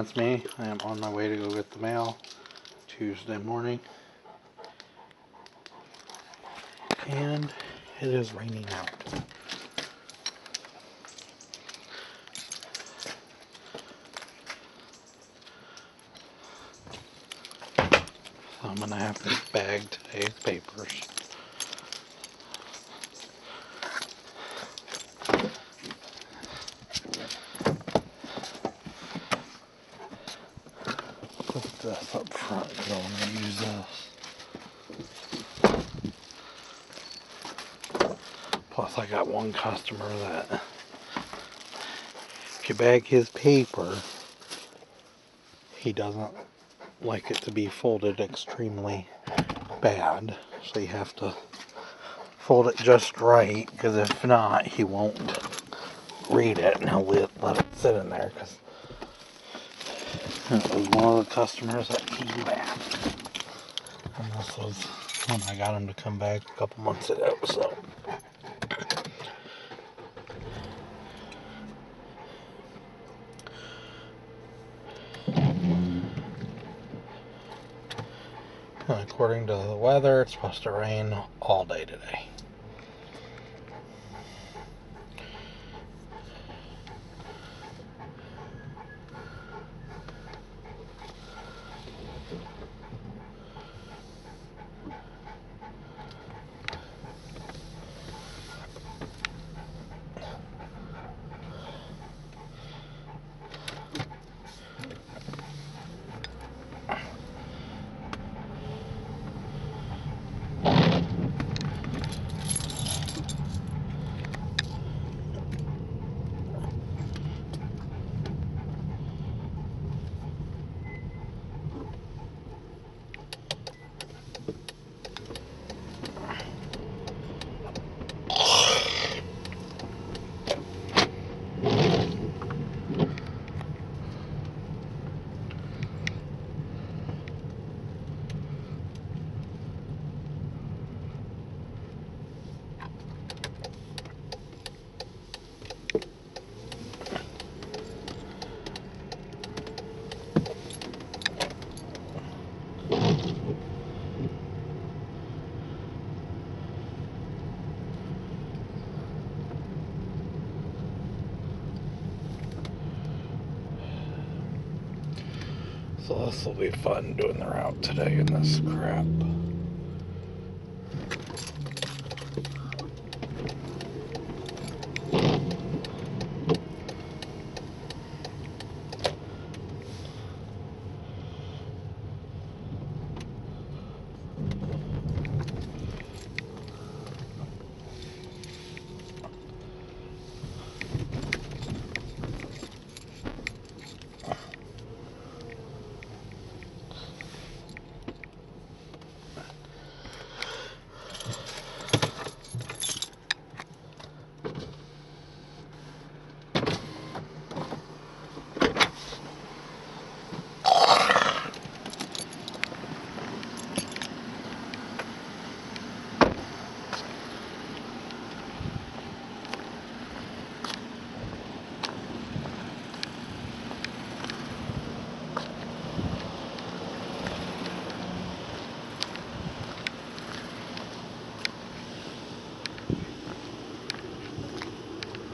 it's me. I am on my way to go get the mail Tuesday morning. And it is raining out. So I'm gonna have to bag today's papers. I to use this. Plus, I got one customer that if you bag his paper, he doesn't like it to be folded extremely bad. So you have to fold it just right because if not, he won't read it and he'll let, it sit in there it was one of the customers that came back. And this was when I got him to come back a couple months ago, so. According to the weather, it's supposed to rain all day today. So this will be fun doing the route today in this crap.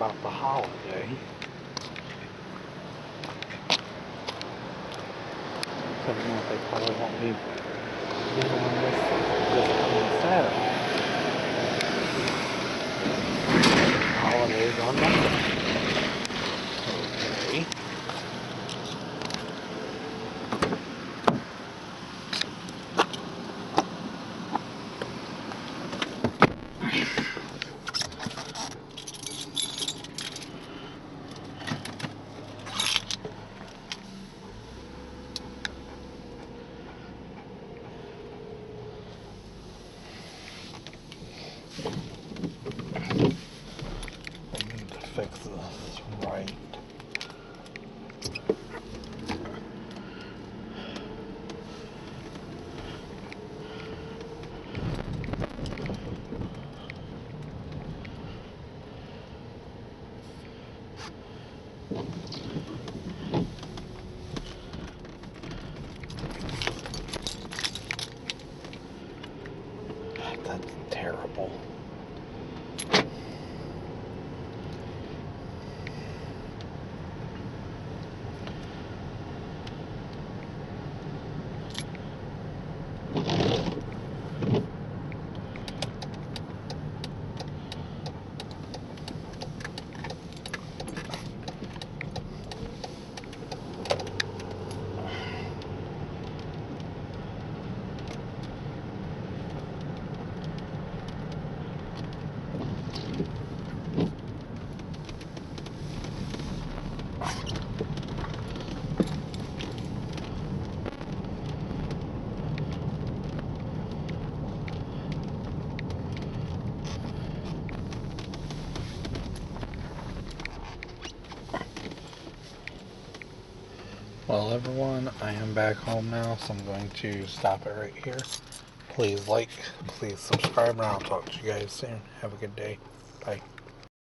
about the holiday. So you know, they probably won't be them this, this coming Saturday. Holidays on Monday. Right. That's terrible. Well, everyone, I am back home now, so I'm going to stop it right here. Please like, please subscribe, and I'll talk to you guys soon. Have a good day. Bye.